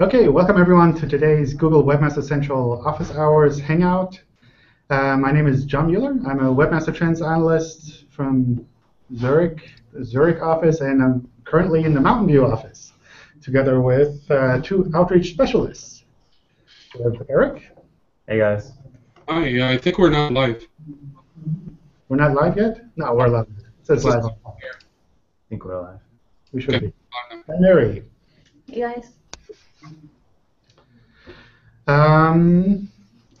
Okay, welcome everyone to today's Google Webmaster Central Office Hours Hangout. Uh, my name is John Mueller. I'm a Webmaster Trends analyst from Zurich, the Zurich office, and I'm currently in the Mountain View office, together with uh, two outreach specialists. Eric. Hey guys. Hi, I think we're not live. We're not live yet? No, we're live. It says live. I think we're live. We should Okay. be. And Mary. You guys? Um,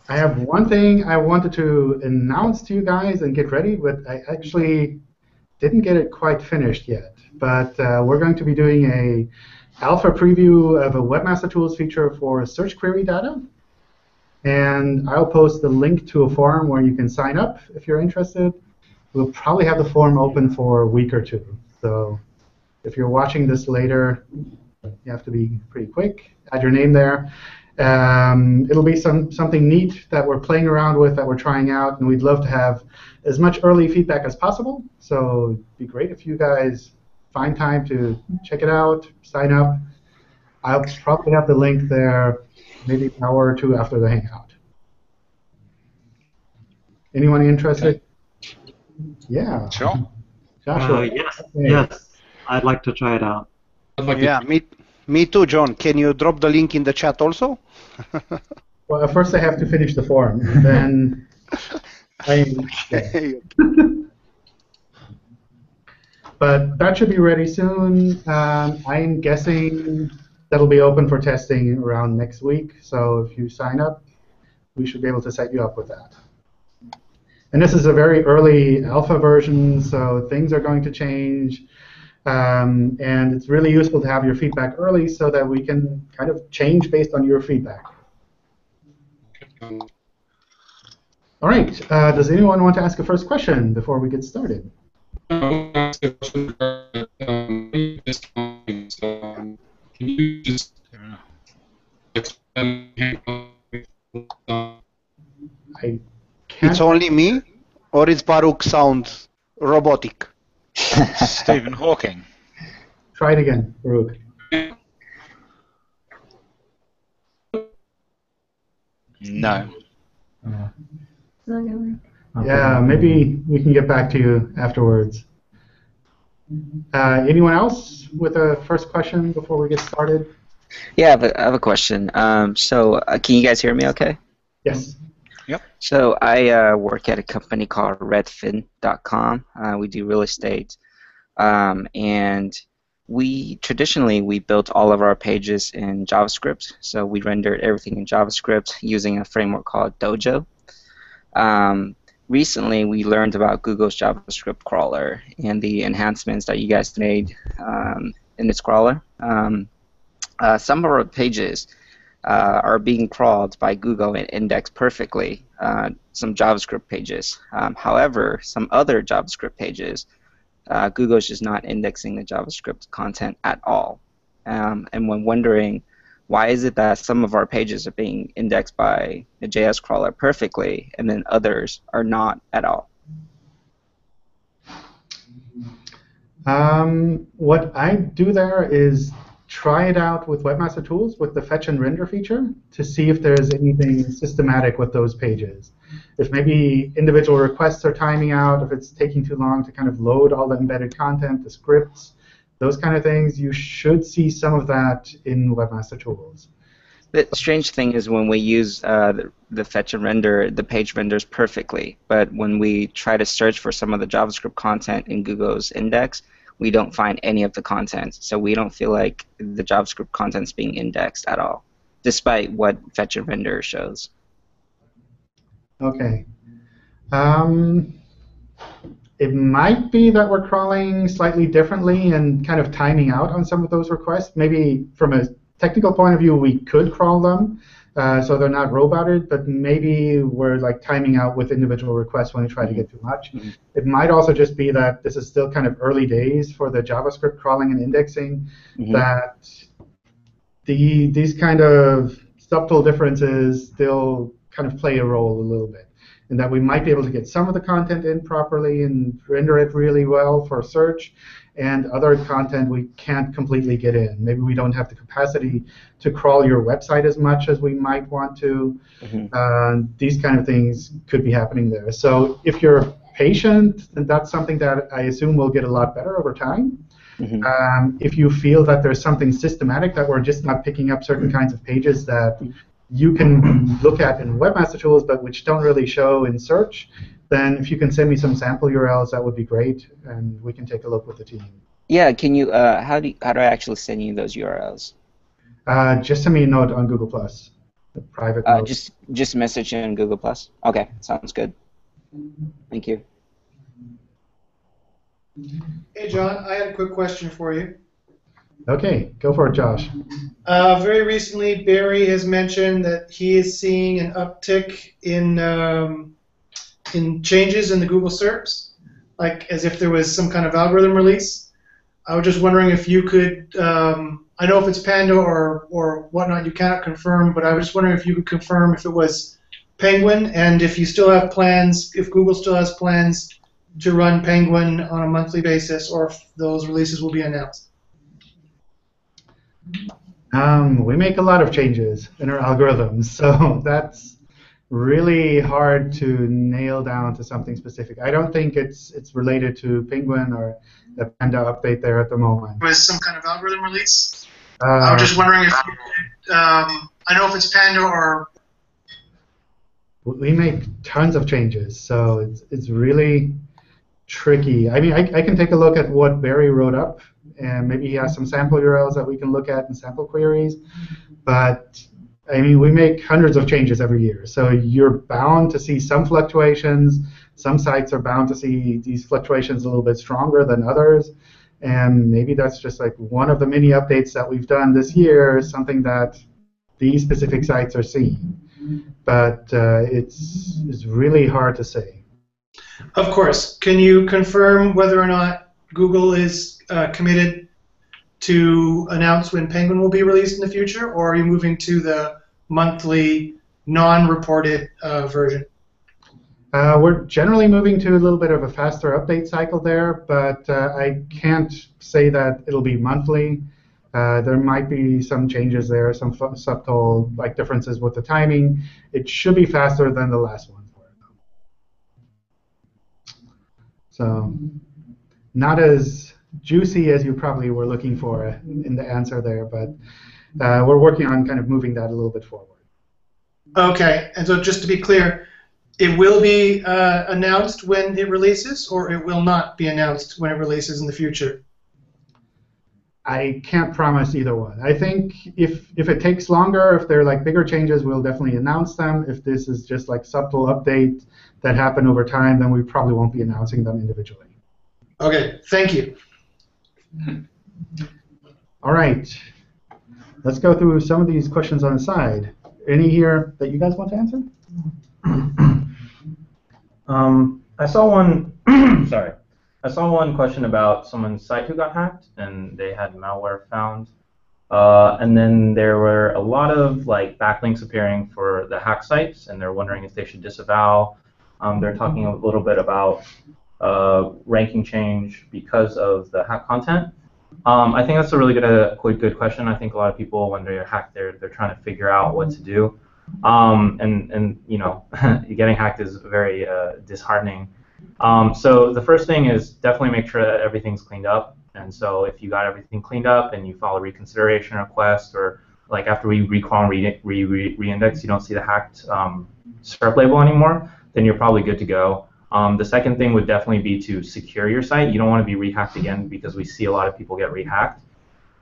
I have one thing I wanted to announce to you guys and get ready, but I actually didn't get it quite finished yet. But uh, we're going to be doing a alpha preview of a Webmaster Tools feature for search query data. And I'll post the link to a forum where you can sign up if you're interested. We'll probably have the forum open for a week or two. So if you're watching this later, you have to be pretty quick. Add your name there. Um, it'll be some something neat that we're playing around with, that we're trying out, and we'd love to have as much early feedback as possible. So it'd be great if you guys find time to check it out, sign up. I'll probably have the link there maybe an hour or two after the hangout. Anyone interested? Yeah. Sure. Joshua. Uh, yes, Okay. yes. I'd like to try it out. I'd like Yeah, me, me too, John. Can you drop the link in the chat also? Well, first I have to finish the form, then I. yeah. But that should be ready soon. Um, I'm guessing that'll be open for testing around next week. So if you sign up, we should be able to set you up with that. And this is a very early alpha version, so things are going to change. Um, and it's really useful to have your feedback early so that we can kind of change based on your feedback. All right. Uh, does anyone want to ask a first question before we get started? I want to ask a question regarding um, this time. So, um, can you just explain? I can't. It's only me, or is Baruch sound robotic? Stephen Hawking. Try it again, Baruch. No. It's not gonna work. Yeah, maybe we can get back to you afterwards. Uh, anyone else with a first question before we get started? Yeah, I have a, I have a question. Um, so, uh, can you guys hear me okay? Yes. So, I uh, work at a company called Redfin.com. Uh, we do real estate. Um, and we traditionally we built all of our pages in JavaScript. So, we rendered everything in JavaScript using a framework called Dojo. Um, recently, we learned about Google's JavaScript crawler and the enhancements that you guys made um, in its crawler. Um, uh, some of our pages uh, are being crawled by Google and indexed perfectly. Uh, some JavaScript pages. Um, however, some other JavaScript pages, uh, Google is just not indexing the JavaScript content at all. Um, and when wondering why is it that some of our pages are being indexed by the JS crawler perfectly and then others are not at all? Um, what I do there is try it out with Webmaster Tools with the fetch and render feature to see if there's anything systematic with those pages. If maybe individual requests are timing out, if it's taking too long to kind of load all the embedded content, the scripts, those kind of things, you should see some of that in Webmaster Tools. The strange thing is when we use uh, the, the fetch and render, the page renders perfectly. But when we try to search for some of the JavaScript content in Google's index, we don't find any of the content. So we don't feel like the JavaScript content is being indexed at all, despite what fetch and render shows. Okay. Um, it might be that we're crawling slightly differently and kind of timing out on some of those requests. Maybe from a technical point of view, we could crawl them uh, so they're not roboted, but maybe we're like timing out with individual requests when we try to get too much. It might also just be that this is still kind of early days for the JavaScript crawling and indexing, Mhm. that the these kind of subtle differences still kind of play a role a little bit, and that we might be able to get some of the content in properly and render it really well for search, and other content we can't completely get in. Maybe we don't have the capacity to crawl your website as much as we might want to. Mhm. Uh, these kind of things could be happening there. So if you're patient, then that's something that I assume will get a lot better over time. Mhm. Um, if you feel that there's something systematic that we're just not picking up certain kinds of pages that you can look at in Webmaster Tools but which don't really show in search, then if you can send me some sample URLs, that would be great, and we can take a look with the team. Yeah, can you? Uh, how do you, how do I actually send you those URLs? Uh, just send me a note on Google Plus, a private Uh, note. just just message in Google Plus. Okay, sounds good. Thank you. Hey, John, I had a quick question for you. Okay, go for it, Josh. Uh, very recently, Barry has mentioned that he is seeing an uptick in um, in changes in the Google SERPs, like as if there was some kind of algorithm release. I was just wondering if you could. Um, I know if it's Panda or or whatnot, you cannot confirm, but I was just wondering if you could confirm if it was Penguin and if you still have plans, if Google still has plans to run Penguin on a monthly basis, or if those releases will be announced. Um, we make a lot of changes in our algorithms, so that's really hard to nail down to something specific. I don't think it's it's related to Penguin or the Panda update there at the moment. was some kind of algorithm release. Uh, I was just wondering if um, I know if it's Panda or we make tons of changes, so it's it's really tricky. I mean, I, I can take a look at what Barry wrote up, and maybe he has some sample URLs that we can look at and sample queries. But I mean, we make hundreds of changes every year, so you're bound to see some fluctuations. Some sites are bound to see these fluctuations a little bit stronger than others, and maybe that's just like one of the many updates that we've done this year, something that these specific sites are seeing. But uh, it's it's really hard to say. Of course. Can you confirm whether or not Google is uh, committed to announce when Penguin will be released in the future, or are you moving to the monthly, non-reported uh, version? Uh, we're generally moving to a little bit of a faster update cycle there, but uh, I can't say that it'll be monthly. Uh, there might be some changes there, some fu- subtle like differences with the timing. It should be faster than the last one. So, not as juicy as you probably were looking for in the answer there, but uh, we're working on kind of moving that a little bit forward. Okay, and so just to be clear, it will be uh, announced when it releases, or it will not be announced when it releases in the future? I can't promise either one. I think if if it takes longer, if there are like bigger changes, we'll definitely announce them. If this is just like subtle updates that happen over time, then we probably won't be announcing them individually. Okay, thank you. All right. Let's go through some of these questions on the side. Any here that you guys want to answer? Um, I saw one. sorry, I saw one question about someone's site who got hacked and they had malware found. Uh, and then there were a lot of like backlinks appearing for the hack sites, and they're wondering if they should disavow. Um, they're talking a little bit about uh, ranking change because of the hack content. Um, I think that's a really good, uh, good, question. I think a lot of people, when they're hacked, they're they're trying to figure out what to do. Um, and and you know, getting hacked is very uh, disheartening. Um, so the first thing is definitely make sure that everything's cleaned up. And so if you got everything cleaned up and you file a reconsideration request, or like after we recrawl and re, re, re, reindex, you don't see the hacked um, SERP label anymore, then you're probably good to go. Um, the second thing would definitely be to secure your site. You don't want to be rehacked again because we see a lot of people get rehacked.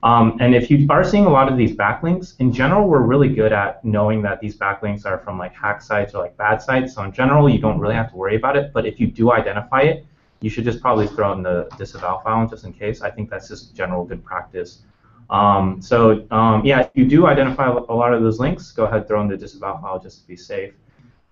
Um, and if you are seeing a lot of these backlinks, in general, we're really good at knowing that these backlinks are from like hack sites or like bad sites. So in general, you don't really have to worry about it. But if you do identify it, you should just probably throw in the disavow file just in case. I think that's just general good practice. Um, so um, yeah, if you do identify a lot of those links, go ahead throw in the disavow file just to be safe.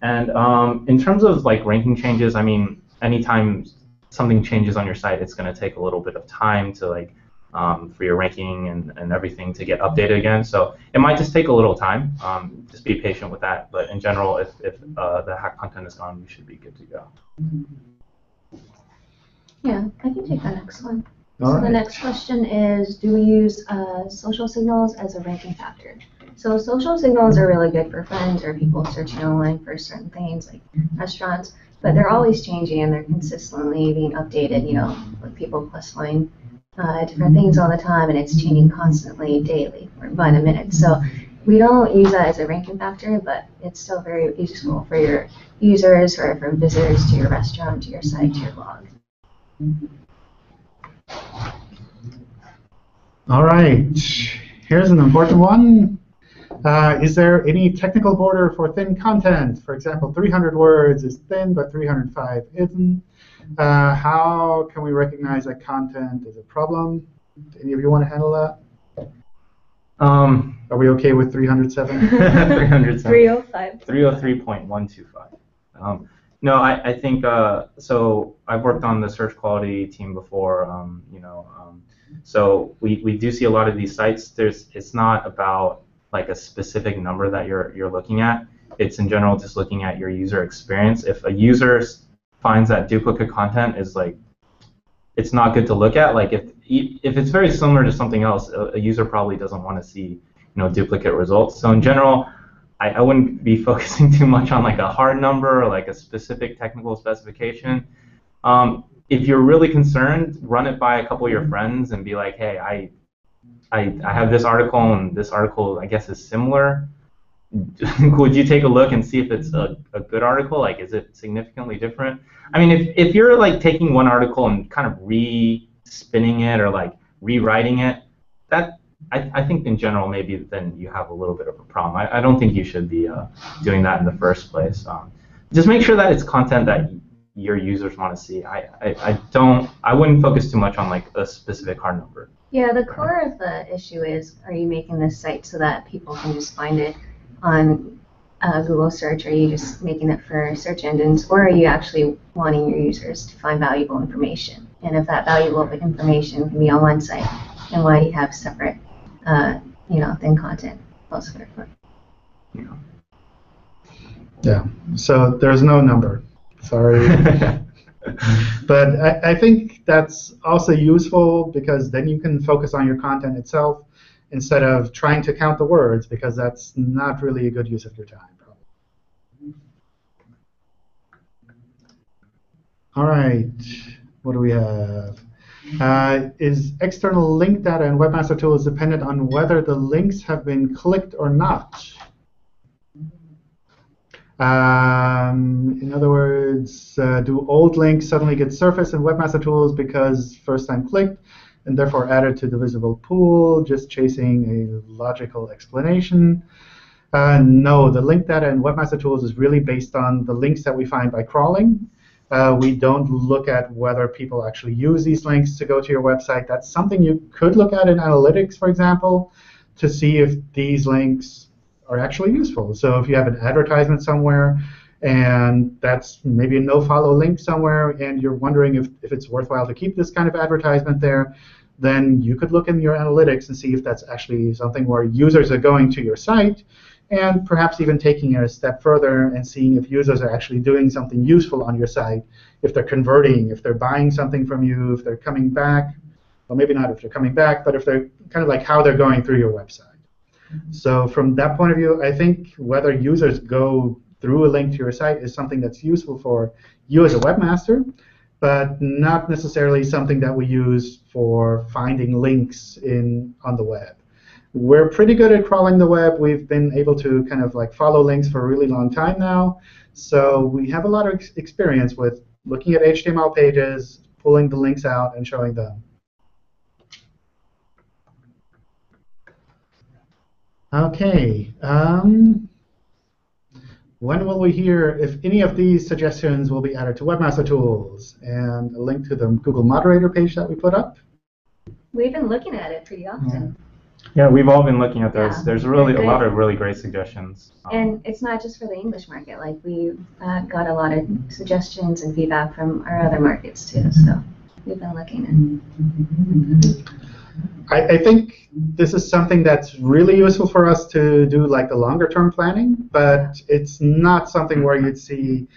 And um, in terms of like ranking changes, I mean, anytime something changes on your site, it's going to take a little bit of time to like um, for your ranking and, and everything to get updated again. So it might just take a little time. Um, just be patient with that. But in general, if, if uh, the hack content is gone, you should be good to go. Yeah, I can take the next one. All So the next question is, do we use uh, social signals as a ranking factor? So social signals are really good for friends or people searching online for certain things like restaurants, but they're always changing and they're consistently being updated, you know, with people classifying uh, different things all the time and it's changing constantly, daily, or by the minute. So we don't use that as a ranking factor, but it's still very useful for your users or for visitors to your restaurant, to your site, to your blog. All right. Here's an important one. Uh, is there any technical border for thin content? For example, 300 words is thin, but 305 isn't. Uh, how can we recognize that content is a problem? Any of you want to handle that? Um, Are we okay with 307? 300 305. 303.125. Um, no, I, I think uh, so. I've worked on the search quality team before. Um, you know, um, so we, we do see a lot of these sites. There's it's not about like a specific number that you're you're looking at. It's in general just looking at your user experience. If a user finds that duplicate content is like it's not good to look at. Like if if it's very similar to something else, a, a user probably doesn't want to see you know duplicate results. So in general, I, I wouldn't be focusing too much on like a hard number or like a specific technical specification. Um, if you're really concerned, run it by a couple of your friends and be like, hey, I, I, I have this article and this article I guess is similar. Would you take a look and see if it's a, a good article? Like, is it significantly different? I mean, if, if you're like taking one article and kind of re-spinning it or like rewriting it, that I, I think in general maybe then you have a little bit of a problem. I, I don't think you should be uh, doing that in the first place. Um, just make sure that it's content that your users want to see. I, I, I don't I wouldn't focus too much on like a specific hard number. Yeah, the core of the issue is, are you making this site so that people can just find it on uh, Google search? Are you just making it for search engines? Or are you actually wanting your users to find valuable information? And if that valuable information can be on one site, then why do you have separate, uh, you know, thin content elsewhere? for- Yeah. So there's no number. Sorry. but I, I think that's also useful because then you can focus on your content itself instead of trying to count the words because that's not really a good use of your time. Probably. All right. What do we have? Uh, is external link data in Webmaster Tools dependent on whether the links have been clicked or not? Um, in other words, uh, do old links suddenly get surfaced in Webmaster Tools because first time clicked and therefore added to the visible pool, just chasing a logical explanation? Uh, no, the link data in Webmaster Tools is really based on the links that we find by crawling. Uh, we don't look at whether people actually use these links to go to your website. That's something you could look at in analytics, for example, to see if these links are actually useful. So if you have an advertisement somewhere and that's maybe a no-follow link somewhere and you're wondering if, if it's worthwhile to keep this kind of advertisement there, then you could look in your analytics and see if that's actually something where users are going to your site and perhaps even taking it a step further and seeing if users are actually doing something useful on your site, if they're converting, if they're buying something from you, if they're coming back, well maybe not if they're coming back, but if they're kind of like how they're going through your website. So from that point of view, I think whether users go through a link to your site is something that's useful for you as a webmaster, but not necessarily something that we use for finding links in on the web. We're pretty good at crawling the web. We've been able to kind of like follow links for a really long time now. So we have a lot of ex- experience with looking at HTML pages, pulling the links out, and showing them. Okay. Um, when will we hear if any of these suggestions will be added to Webmaster Tools and a link to the Google Moderator page that we put up? We've been looking at it pretty often. Yeah, we've all been looking at those. Yeah, There's really a lot of really great suggestions. And it's not just for the English market. Like we uh, got a lot of suggestions and feedback from our other markets too. So we've been looking and I, I think this is something that's really useful for us to do like the longer term planning, but it's not something where you'd see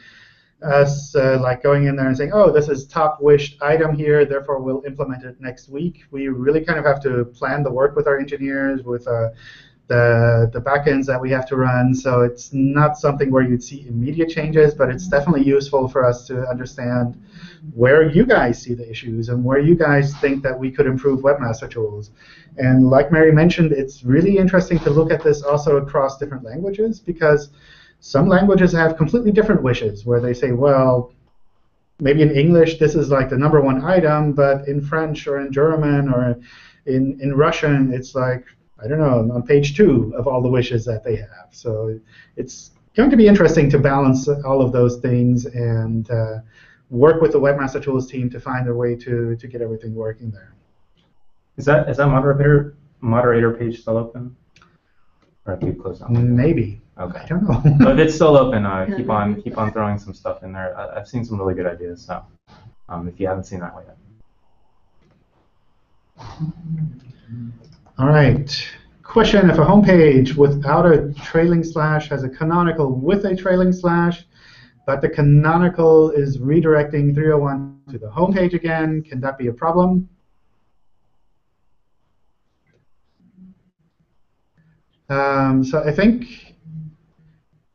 us uh, like going in there and saying, oh, this is top wished item here, therefore we'll implement it next week. We really kind of have to plan the work with our engineers, with uh, the the backends that we have to run. So it's not something where you'd see immediate changes, but it's definitely useful for us to understand where you guys see the issues and where you guys think that we could improve webmaster tools. And like Mary mentioned, it's really interesting to look at this also across different languages because some languages have completely different wishes where they say, well, maybe in English this is like the number one item, but in French or in German or in, in Russian it's like, I don't know, on page two of all the wishes that they have. So it's going to be interesting to balance all of those things and uh, work with the Webmaster Tools team to find a way to, to get everything working there. Is that is that moderator moderator page still open? Or have you closed that? Maybe. Okay. I don't know. but if it's still open, uh, keep on keep on throwing some stuff in there. I, I've seen some really good ideas, so um, if you haven't seen that one yet. All right. Question, if a homepage without a trailing slash has a canonical with a trailing slash, but the canonical is redirecting 301 to the homepage again, can that be a problem? Um, so I think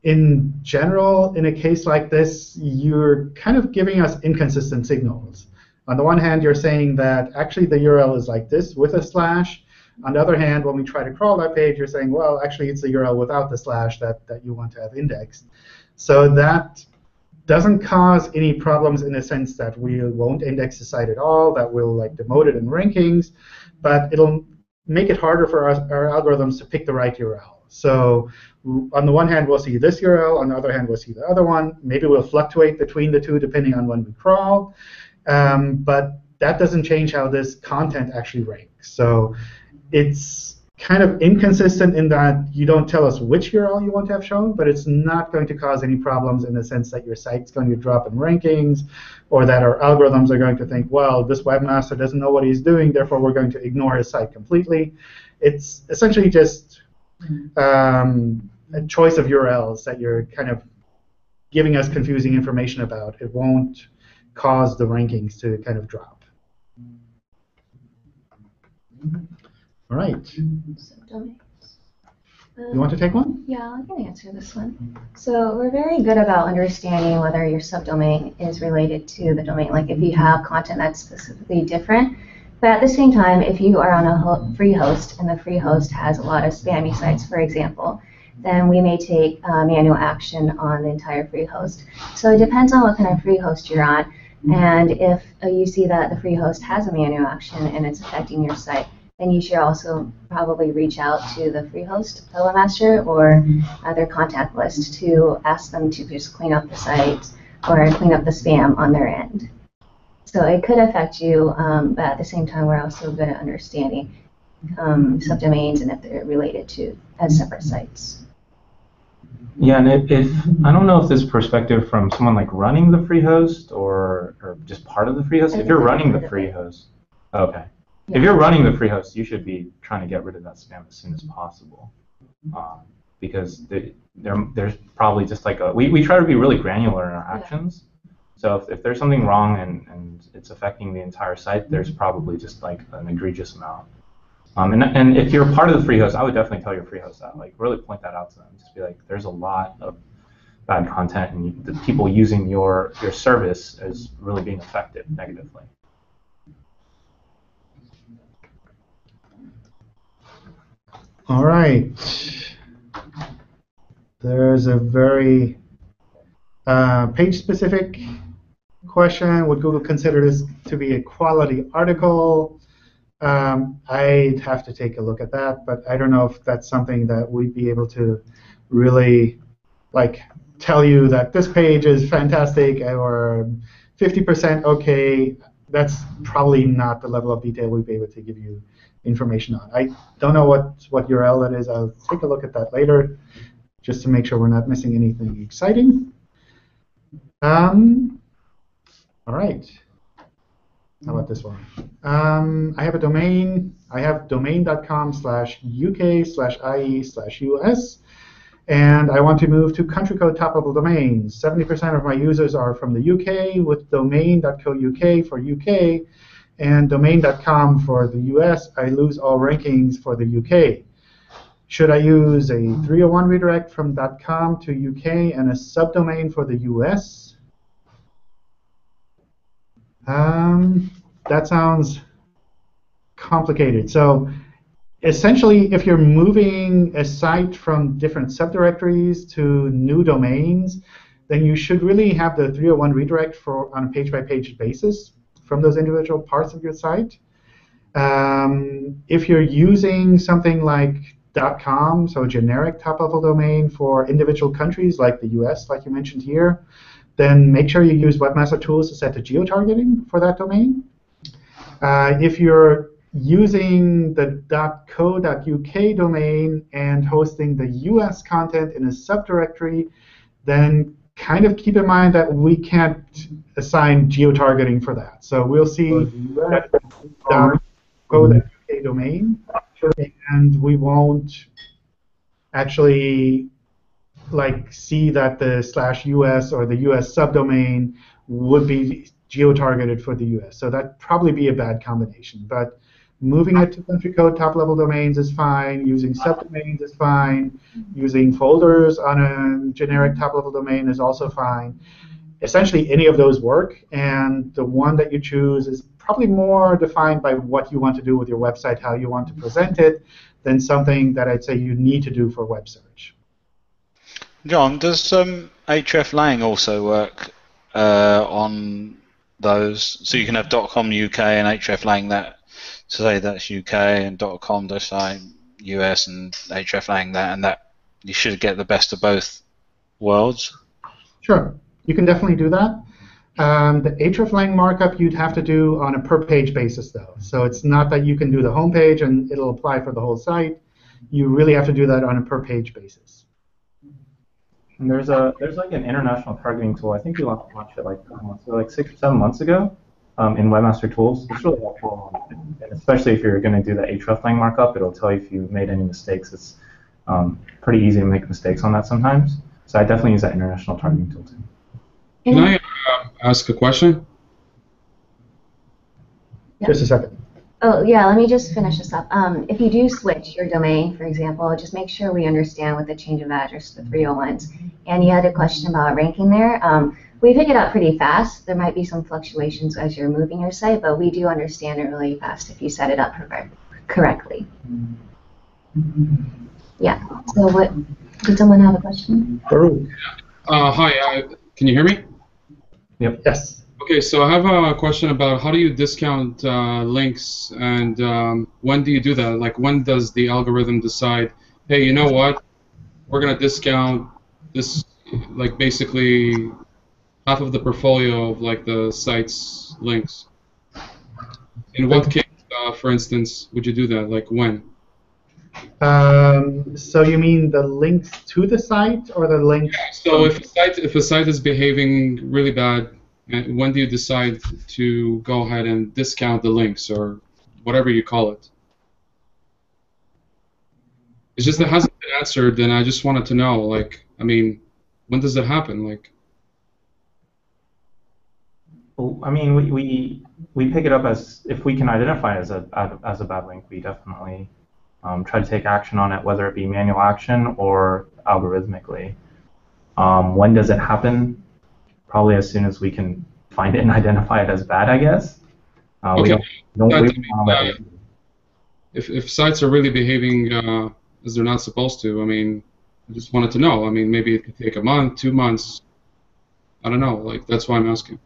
in general, in a case like this, you're kind of giving us inconsistent signals. On the one hand, you're saying that actually the URL is like this with a slash. On the other hand, when we try to crawl that page, you're saying, well, actually it's the URL without the slash that, that you want to have indexed. So that doesn't cause any problems in the sense that we won't index the site at all, that we'll like demote it in rankings, but it'll make it harder for our, our algorithms to pick the right URL. So on the one hand, we'll see this URL. On the other hand, we'll see the other one. Maybe we'll fluctuate between the two depending on when we crawl. Um, but that doesn't change how this content actually ranks. So it's kind of inconsistent in that you don't tell us which URL you want to have shown, but it's not going to cause any problems in the sense that your site's going to drop in rankings or that our algorithms are going to think, well, this webmaster doesn't know what he's doing, therefore we're going to ignore his site completely. It's essentially just um, a choice of URLs that you're kind of giving us confusing information about. It won't cause the rankings to kind of drop. All right. Subdomains. You want to take one? Yeah, I can answer this one. So we're very good about understanding whether your subdomain is related to the domain. Like if you have content that's specifically different, but at the same time, if you are on a ho free host and the free host has a lot of spammy sites, for example, then we may take uh, manual action on the entire free host. So it depends on what kind of free host you're on. And if uh, you see that the free host has a manual action and it's affecting your site, then you should also probably reach out to the free host webmaster or uh, their contact list to ask them to just clean up the site or clean up the spam on their end. So it could affect you, um, but at the same time, we're also good at understanding um, subdomains and if they're related to as separate sites. Yeah, and if, if I don't know if this perspective from someone like running the free host or or just part of the free host. If you're running the free host, okay. Yeah. If you're running the free host, you should be trying to get rid of that spam as soon as possible, um, because the, there there's probably just like a we, we try to be really granular in our Yeah. actions. So if, if there's something wrong and, and it's affecting the entire site, there's probably just like an egregious amount. Um, and, and if you're part of the free host, I would definitely tell your free host that. Like, really point that out to them. Just be like, there's a lot of bad content, and the people using your your service is really being affected negatively. All right. There's a very uh, page-specific question. Would Google consider this to be a quality article? Um, I'd have to take a look at that, but I don't know if that's something that we'd be able to really like tell you that this page is fantastic or 50% okay. That's probably not the level of detail we'd be able to give you information on. I don't know what, what URL that is. I'll take a look at that later just to make sure we're not missing anything exciting. Um, all right. How about this one? Um, I have a domain. I have domain.com slash UK slash IE slash US. And I want to move to country code top level domains. 70% of my users are from the UK with domain.co.uk for UK and domain.com for the US. I lose all rankings for the UK. Should I use a 301 redirect from .com to UK and a subdomain for the US? Um, that sounds complicated. So essentially, if you're moving a site from different subdirectories to new domains, then you should really have the 301 redirect for on a page-by-page basis from those individual parts of your site. Um, if you're using something like .com, so a generic top-level domain for individual countries like the US, like you mentioned here, then make sure you use Webmaster Tools to set the geotargeting for that domain. Uh, if you're using the .co.uk domain and hosting the US content in a subdirectory, then kind of keep in mind that we can't assign geotargeting for that. So we'll see that UK domain, and we won't actually like see that the slash US or the US subdomain would be geo-targeted for the US. So that'd probably be a bad combination. But moving it to country code top level domains is fine. Using subdomains is fine. Using folders on a generic top level domain is also fine. Essentially, any of those work, and the one that you choose is probably more defined by what you want to do with your website, how you want to present it, than something that I'd say you need to do for web search. John, does um, hreflang also work uh, on those? So you can have .com UK and hreflang that so say that's UK and .com does say US and hreflang that, and that you should get the best of both worlds. Sure, you can definitely do that. Um, the hreflang markup you'd have to do on a per page basis though. So it's not that you can do the home page and it'll apply for the whole site. You really have to do that on a per page basis. And there's a there's like an international targeting tool. I think we launched it like months like six or seven months ago, um, in Webmaster Tools. It's really helpful, and especially if you're going to do the hreflang markup, it'll tell you if you made any mistakes. It's um, pretty easy to make mistakes on that sometimes. So I definitely use that international targeting tool too. Can I uh, ask a question? Yeah. Just a second. Oh, yeah, let me just finish this up. Um, if you do switch your domain, for example, just make sure we understand what the change of address to the 301s. And you had a question about ranking there. Um, we pick it up pretty fast. There might be some fluctuations as you're moving your site, but we do understand it really fast if you set it up correctly. Yeah, so what, did someone have a question? Baruch. Uh, hi, uh, can you hear me? Yep. Yes. Okay, so I have a question about how do you discount uh, links and um, when do you do that? Like, when does the algorithm decide, hey, you know what? We're going to discount this, like, basically half of the portfolio of, like, the site's links. In what case, uh, for instance, would you do that? Like, when? Um, so you mean the links to the site or the links? So if a site if a site is behaving really bad, when do you decide to go ahead and discount the links or whatever you call it? It's just that hasn't been answered, and I just wanted to know, like, I mean, when does it happen? Like, I mean, we, we we pick it up as if we can identify as a as a bad link, we definitely um, try to take action on it, whether it be manual action or algorithmically. Um, when does it happen? Probably as soon as we can find it and identify it as bad, I guess. Uh, we Okay. don't, don't, we don't let it- if if sites are really behaving uh, as they're not supposed to, I mean, I just wanted to know. I mean, maybe it could take a month, two months. I don't know. Like, that's why I'm asking.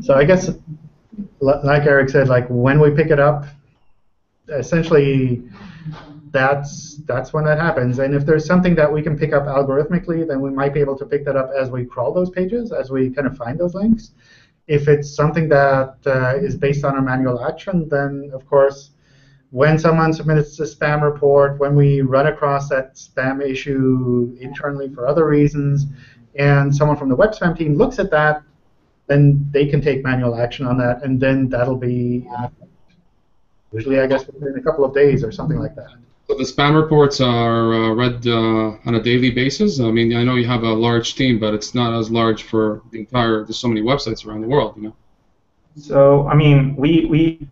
So I guess, like Eric said, like when we pick it up, essentially, that's that's when that happens. And if there's something that we can pick up algorithmically, then we might be able to pick that up as we crawl those pages, as we kind of find those links. If it's something that uh, is based on a manual action, then of course, when someone submits a spam report, when we run across that spam issue internally for other reasons, and someone from the web spam team looks at that, then they can take manual action on that, and then that'll be in effect. usually, I guess, within a couple of days or something like that. So the spam reports are uh, read uh, on a daily basis. I mean, I know you have a large team, but it's not as large for the entire. There's so many websites around the world, you know. So, I mean, we, we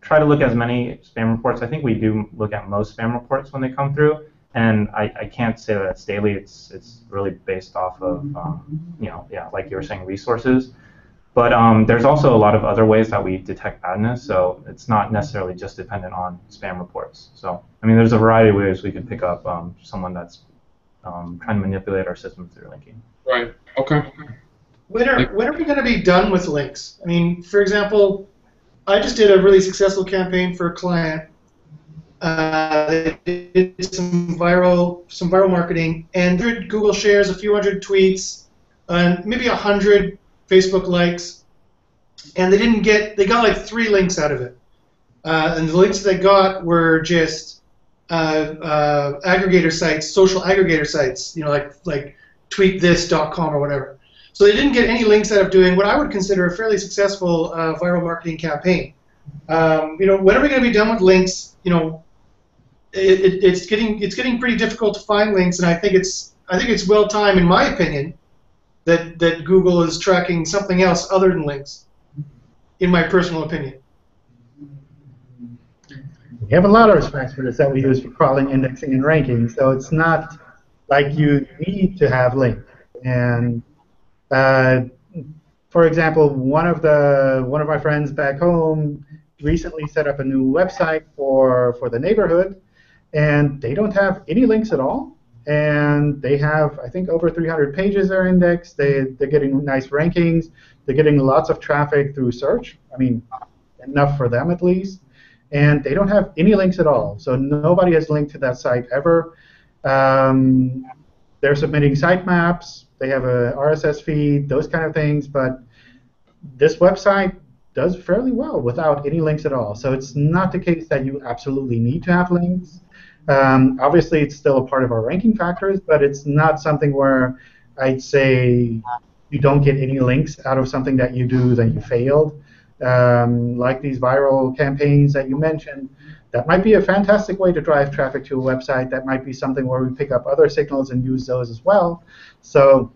try to look at as many spam reports. I think we do look at most spam reports when they come through, and I, I can't say that it's daily. It's it's really based off of um, you know yeah like you were saying resources. But um, there's also a lot of other ways that we detect badness, so it's not necessarily just dependent on spam reports. So I mean, there's a variety of ways we could pick up um, someone that's um, trying to manipulate our system through linking. Right. Okay. When are when are we going to be done with links? I mean, for example, I just did a really successful campaign for a client. Uh, they did some viral some viral marketing, and Google shares, a few hundred tweets, and maybe a hundred Facebook likes, and they didn't get they got like three links out of it, uh, and the links they got were just uh, uh, aggregator sites, social aggregator sites, you know, like like tweetthis.com or whatever. So they didn't get any links out of doing what I would consider a fairly successful uh, viral marketing campaign. Um, you know, when are we going to be done with links? You know, it, it, it's getting it's getting pretty difficult to find links, and I think it's I think it's well time, in my opinion, that that Google is tracking something else other than links. In my personal opinion. We have a lot of respect for this that we use for crawling, indexing, and ranking. So it's not like you need to have links. And uh, for example, one of the one of my friends back home recently set up a new website for for the neighborhood, and they don't have any links at all. And they have, I think, over 300 pages are indexed. They they're getting nice rankings. They're getting lots of traffic through search. I mean, enough for them at least. And they don't have any links at all. So nobody has linked to that site ever. Um, they're submitting sitemaps. They have a RSS feed, those kind of things. But this website does fairly well without any links at all. So it's not the case that you absolutely need to have links. Um, obviously, it's still a part of our ranking factors, but it's not something where I'd say you don't get any links out of something that you do, that you failed. Um, like these viral campaigns that you mentioned, that might be a fantastic way to drive traffic to a website. That might be something where we pick up other signals and use those as well. So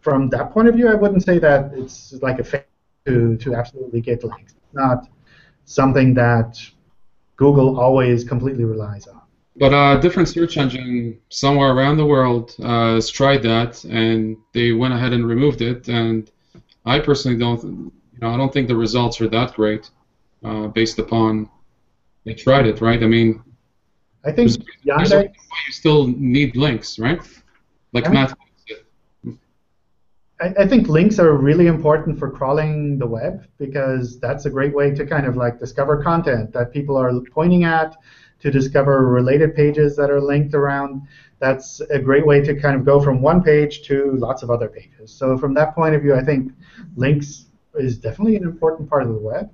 from that point of view, I wouldn't say that it's like a fail to, to absolutely get links. It's not something that Google always completely relies on. But a uh, different search engine somewhere around the world uh, has tried that, and they went ahead and removed it. And I personally don't, you know, I don't think the results are that great, uh, based upon they tried it, right? I mean, I think there's, there's you still need links, right? Like Matt I, I think links are really important for crawling the web because that's a great way to kind of like discover content that people are pointing at, to discover related pages that are linked around. That's a great way to kind of go from one page to lots of other pages. So from that point of view, I think links is definitely an important part of the web.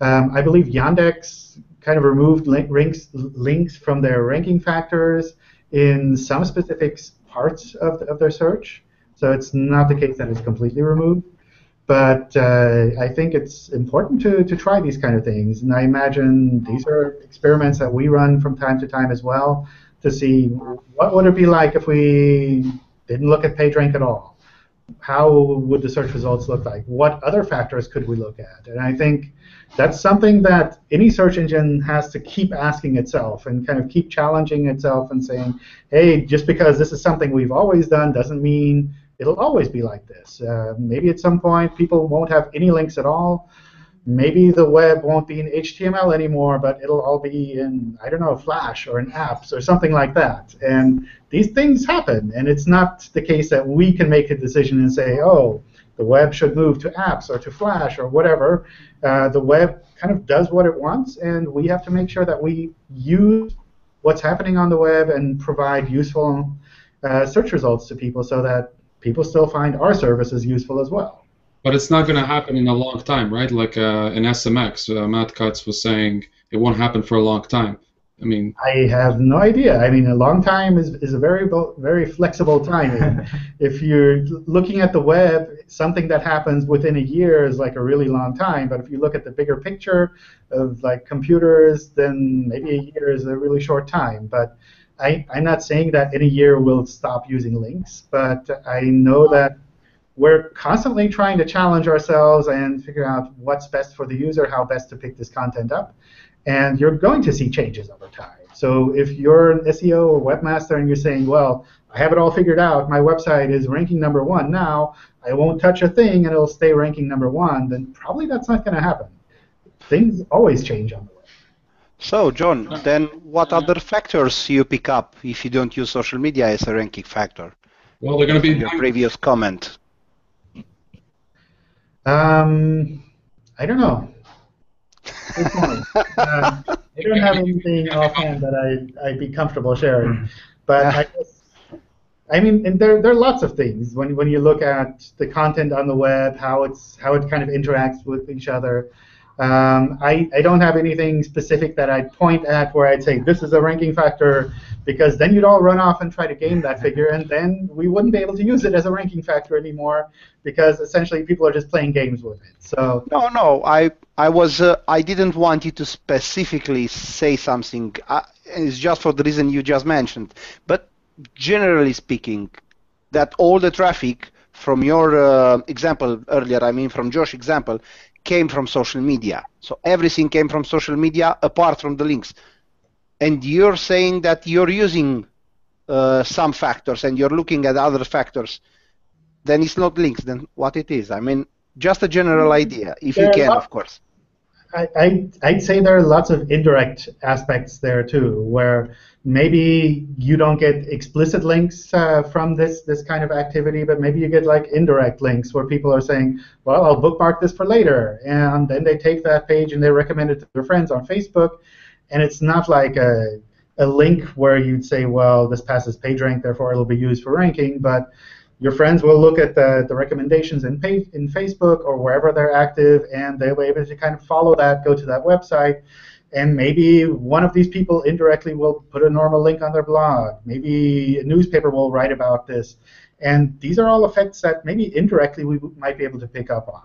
Um, I believe Yandex kind of removed link, links, links from their ranking factors in some specific parts of, the, of their search. So it's not the case that it's completely removed. But uh, I think it's important to, to try these kind of things. And I imagine these are experiments that we run from time to time as well to see what would it be like if we didn't look at PageRank at all. How would the search results look like? What other factors could we look at? And I think that's something that any search engine has to keep asking itself and kind of keep challenging itself and saying, hey, just because this is something we've always done doesn't mean it'll always be like this. Uh, maybe at some point people won't have any links at all. Maybe the web won't be in HTML anymore, but it'll all be in, I don't know, Flash or in apps or something like that. And these things happen, and it's not the case that we can make a decision and say, oh, the web should move to apps or to Flash or whatever. Uh, the web kind of does what it wants, and we have to make sure that we use what's happening on the web and provide useful uh, search results to people so that people still find our services useful as well. But it's not going to happen in a long time, right? Like uh, in SMX, uh, Matt Cutts was saying it won't happen for a long time. I mean, I have no idea. I mean, a long time is, is a very very flexible time. if you're looking at the web, something that happens within a year is like a really long time. But if you look at the bigger picture of like computers, then maybe a year is a really short time. But I, I'm not saying that in a year we'll stop using links, but I know uh-huh. that we're constantly trying to challenge ourselves and figure out what's best for the user, how best to pick this content up. And you're going to see changes over time. So if you're an SEO or webmaster and you're saying, well, I have it all figured out, my website is ranking number one now, I won't touch a thing and it'll stay ranking number one, then probably that's not going to happen. Things always change on the web. So, John, then what other factors you pick up if you don't use social media as a ranking factor? well, they're going to be Your previous comment. Um, I don't know. Good. Um, I don't have anything offhand that I, I'd be comfortable sharing. But I guess, I mean, and there, there are lots of things when, when you look at the content on the web, how it's how it kind of interacts with each other. Um, I, I don't have anything specific that I'd point at where I'd say this is a ranking factor because then you'd all run off and try to game that figure and then we wouldn't be able to use it as a ranking factor anymore because essentially people are just playing games with it. So No, no, I I was uh, I didn't want you to specifically say something. Uh, and it's just for the reason you just mentioned. But generally speaking, that all the traffic from your uh, example earlier, I mean from Josh's example, came from social media. So everything came from social media apart from the links. And you're saying that you're using uh, some factors and you're looking at other factors. Then it's not links. Then what it is? I mean, just a general idea, if you There are can, of course. I, I, I'd say there are lots of indirect aspects there too, where maybe you don't get explicit links uh, from this this kind of activity, but maybe you get like indirect links where people are saying, well, I'll bookmark this for later, and then they take that page and they recommend it to their friends on Facebook, and it's not like a a link where you'd say, well, this passes PageRank, therefore it'll be used for ranking, but your friends will look at the, the recommendations in, in Facebook or wherever they're active, and they'll be able to kind of follow that, go to that website, and maybe one of these people indirectly will put a normal link on their blog. Maybe a newspaper will write about this. And these are all effects that maybe indirectly we might be able to pick up on.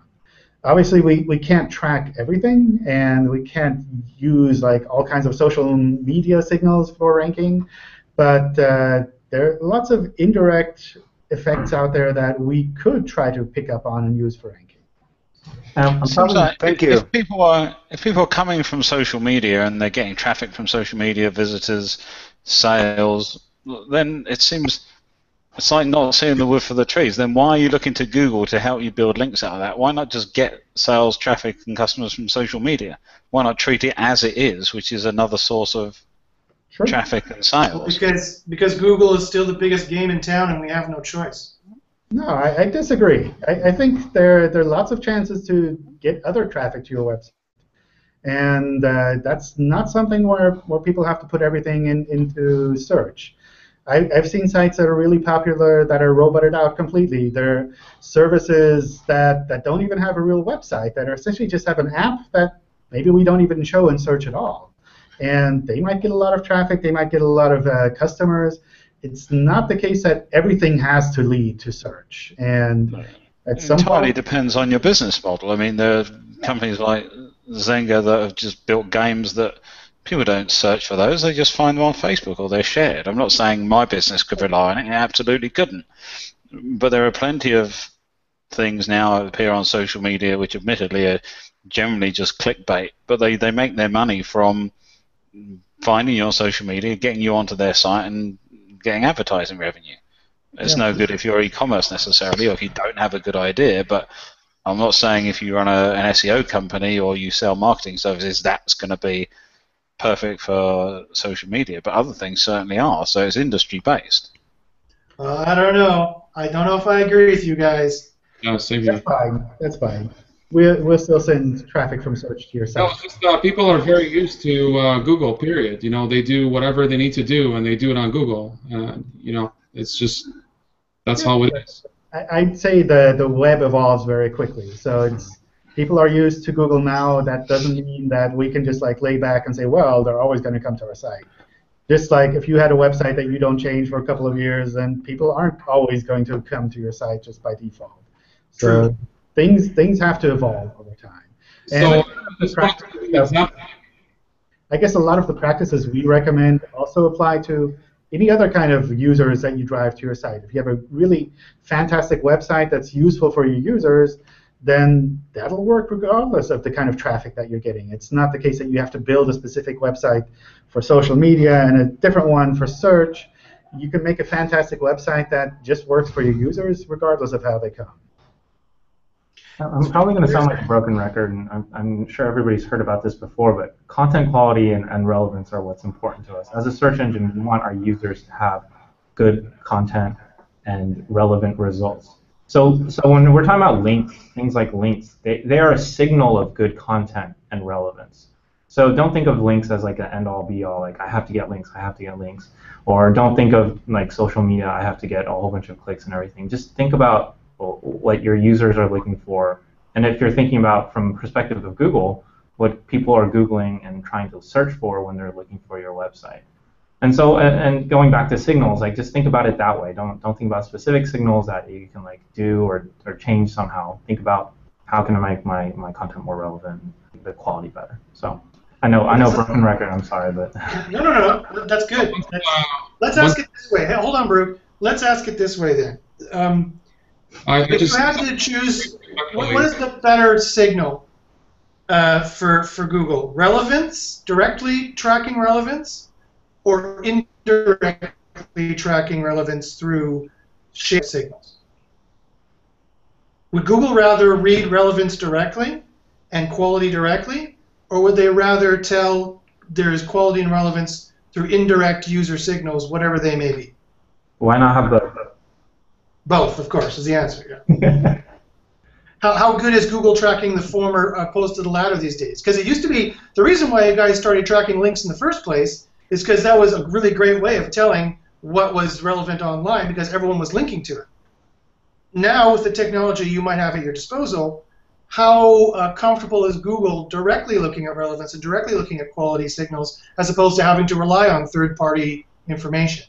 Obviously, we, we can't track everything, and we can't use like all kinds of social media signals for ranking, but uh, there are lots of indirect effects out there that we could try to pick up on and use for ranking. Um, I'm probably, like Thank if, you. If people are if people are coming from social media and they're getting traffic from social media, visitors, sales, then it seems it's like not seeing the wood for the trees. Then why are you looking to Google to help you build links out of that? Why not just get sales, traffic, and customers from social media? Why not treat it as it is, which is another source of Sure. traffic and sales? Because because Google is still the biggest game in town, and we have no choice. No, I, I disagree. I, I think there there are lots of chances to get other traffic to your website, and uh, that's not something where, where people have to put everything in, into search. I, I've seen sites that are really popular that are roboted out completely. They're services that, that don't even have a real website, that are essentially just have an app that maybe we don't even show in search at all. And they might get a lot of traffic, they might get a lot of uh, customers. It's not the case that everything has to lead to search. And at It some entirely point, depends on your business model. I mean, there are companies like Zynga that have just built games that people don't search for those; they just find them on Facebook or they're shared. I'm not saying my business could rely on it; it absolutely couldn't. But there are plenty of things now that appear on social media, which admittedly are generally just clickbait, but they, they make their money from finding you on social media, getting you onto their site, and getting advertising revenue. It's Yeah. no good if you're e-commerce necessarily, or if you don't have a good idea. But I'm not saying if you run a, an SEO company or you sell marketing services, that's going to be perfect for social media. But other things certainly are. So it's industry based. Uh, I don't know. I don't know if I agree with you guys. Yeah, same here. that's fine. That's fine. We'll, we'll still send traffic from search to your No, site. it's just uh, people are very used to uh, Google. Period. You know, they do whatever they need to do, and they do it on Google. Uh, you know, it's just that's how it is. I, I'd say the, the web evolves very quickly. So it's people are used to Google now. That doesn't mean that we can just like lay back and say, well, they're always going to come to our site. Just like if you had a website that you don't change for a couple of years, then people aren't always going to come to your site just by default. So True. Things things have to evolve over time. So, And just wanted to give you an example. I guess a lot of the practices we recommend also apply to any other kind of users that you drive to your site. If you have a really fantastic website that's useful for your users, then that'll work regardless of the kind of traffic that you're getting. It's not the case that you have to build a specific website for social media and a different one for search. You can make a fantastic website that just works for your users regardless of how they come. I'm probably going to sound like a broken record, and I'm, I'm sure everybody's heard about this before, but content quality and, and relevance are what's important to us. As a search engine, we want our users to have good content and relevant results. So, so when we're talking about links, things like links, they, they are a signal of good content and relevance. So don't think of links as like an end-all be-all, like I have to get links, I have to get links. Or don't think of like social media, I have to get a whole bunch of clicks and everything. Just think about what your users are looking for. And if you're thinking about from perspective of Google, what people are Googling and trying to search for when they're looking for your website. And so, and, and going back to signals, like just think about it that way. Don't don't think about specific signals that you can like do or, or change somehow. Think about how can I make my, my content more relevant, the quality better. So I know I know broken record. I'm sorry, but No, no, no. That's good. That's, let's ask it this way. Hey, hold on, Brew. Let's ask it this way then. Um, I, I if just you had to choose, what, what is the better signal uh, for for Google? Relevance, directly tracking relevance, or indirectly tracking relevance through shared signals? Would Google rather read relevance directly and quality directly, or would they rather tell there's quality and relevance through indirect user signals, whatever they may be? why not have both? Both, of course, is the answer. Yeah. How, how good is Google tracking the former uh, opposed to the latter these days? Because it used to be the reason why you guys started tracking links in the first place is because that was a really great way of telling what was relevant online because everyone was linking to it. Now, with the technology you might have at your disposal, how uh, comfortable is Google directly looking at relevance and directly looking at quality signals as opposed to having to rely on third party information?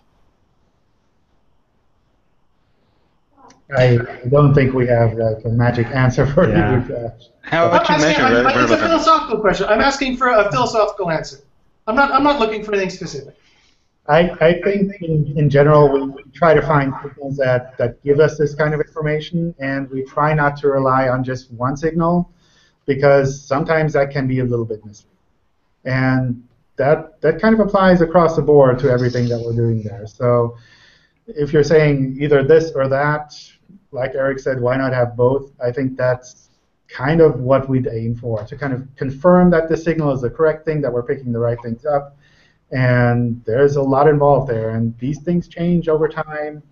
I don't think we have uh, like a magic answer for Yeah. you. Josh. How I'm would you asking, measure I'm- re- it's a philosophical question. I'm asking for a philosophical answer. I'm not. I'm not looking for anything specific. I, I think in, in general we, we try to find signals that, that give us this kind of information and we try not to rely on just one signal because sometimes that can be a little bit misleading. And that that kind of applies across the board to everything that we're doing there. So if you're saying either this or that, like Eric said, why not have both? I think that's kind of what we'd aim for, to kind of confirm that the signal is the correct thing, that we're picking the right things up, and there's a lot involved there, and these things change over time.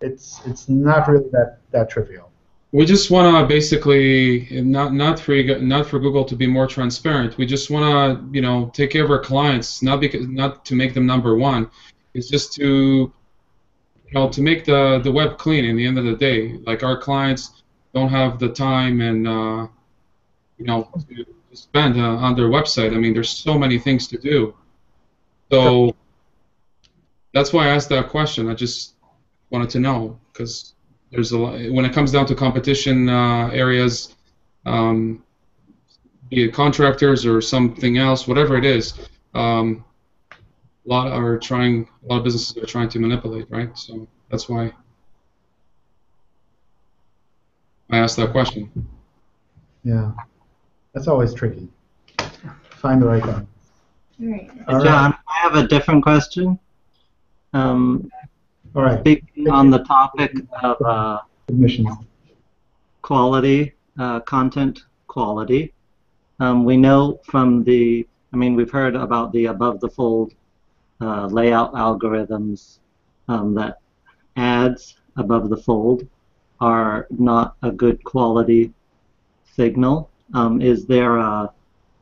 It's it's not really that that trivial. We just want to basically not not for not for Google to be more transparent. We just want to you know take care of our clients, not because not to make them number one. It's just to you know to make the the web clean. In the end of the day, like our clients don't have the time and uh, you know to spend uh, on their website. I mean, there's so many things to do. So that's why I asked that question. I just wanted to know because there's a lot, when it comes down to competition uh, areas, um, be it contractors or something else, whatever it is, um, a lot are trying, a lot of businesses are trying to manipulate, right? So that's why I asked that question. Yeah, that's always tricky. Find the right one. Right. All right. John, I have a different question. Um, All right. speaking on the topic of uh, quality, uh, content quality, um, we know from the, I mean, we've heard about the above the fold uh, layout algorithms um, that ads above the fold are not a good quality signal. Um, is there a,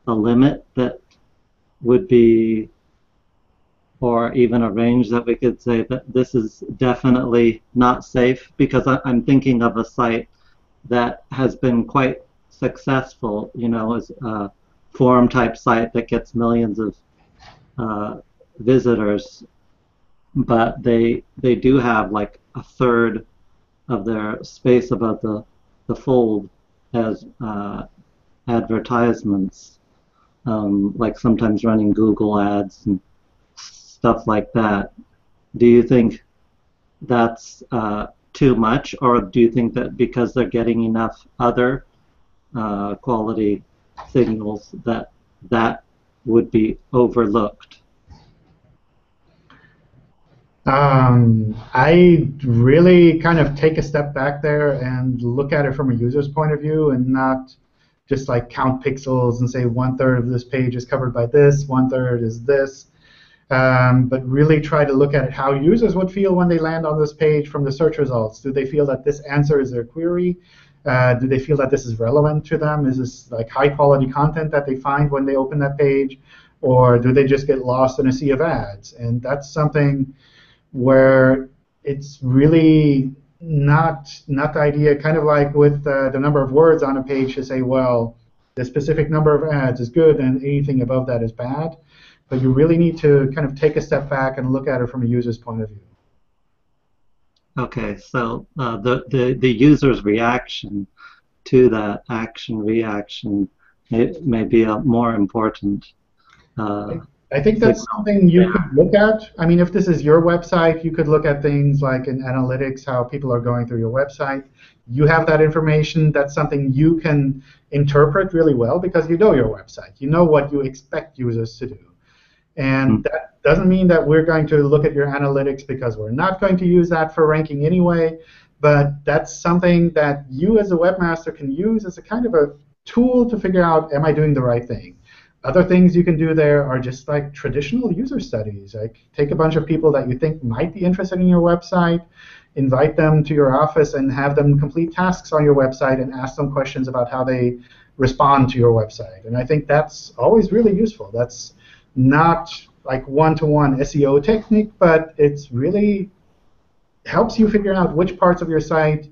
a limit that would be, or even a range that we could say that this is definitely not safe? Because I, I'm thinking of a site that has been quite successful, you know, as a forum type site that gets millions of uh, visitors, but they they do have like a third of their space above the the fold as uh, advertisements, um, like sometimes running Google ads and stuff like that. Do you think that's uh, too much, or do you think that because they're getting enough other uh, quality signals that that would be overlooked? Um, I really kind of take a step back there and look at it from a user's point of view and not just like count pixels and say one third of this page is covered by this, one third is this. Um, but really try to look at how users would feel when they land on this page from the search results. Do they feel that this answer is their query? Uh, do they feel that this is relevant to them? Is this like high quality content that they find when they open that page? Or do they just get lost in a sea of ads? And that's something where it's really not not the idea, kind of like with uh, the number of words on a page to say, well, the specific number of ads is good and anything above that is bad. But you really need to kind of take a step back and look at it from a user's point of view. Okay, so uh, the, the, the user's reaction to that action reaction may, may be a more important. Uh, I think that's something you could look at. I mean, if this is your website, you could look at things like in analytics, how people are going through your website. You have that information. That's something you can interpret really well because you know your website. You know what you expect users to do. And mm-hmm. that doesn't mean that we're going to look at your analytics because we're not going to use that for ranking anyway. But that's something that you as a webmaster can use as a kind of a tool to figure out, am I doing the right thing? Other things you can do there are just like traditional user studies. Like take a bunch of people that you think might be interested in your website, invite them to your office and have them complete tasks on your website and ask them questions about how they respond to your website. And I think that's always really useful. That's not like one-to-one SEO technique, but it's really helps you figure out which parts of your site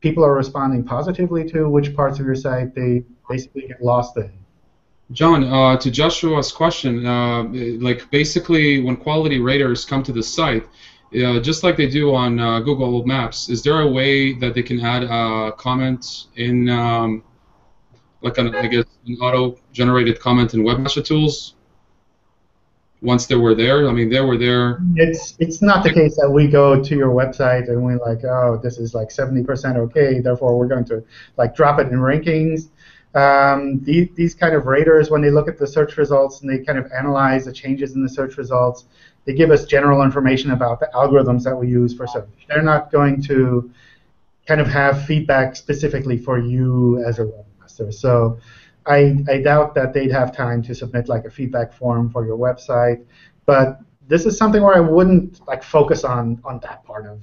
people are responding positively to, which parts of your site they basically get lost in. John, uh, to Joshua's question, uh, like basically when quality raters come to the site, uh, just like they do on uh, Google Maps, is there a way that they can add a comment in, um, like an, I guess, an auto-generated comment in Webmaster Tools once they were there? I mean, they were there. It's it's not the case that we go to your website and we're like, oh, this is like 70% okay, therefore we're going to like drop it in rankings. Um, these, these kind of raters, when they look at the search results and they kind of analyze the changes in the search results, they give us general information about the algorithms that we use for search. They're not going to kind of have feedback specifically for you as a webmaster. So I, I doubt that they'd have time to submit like a feedback form for your website, but this is something where I wouldn't like focus on on that part of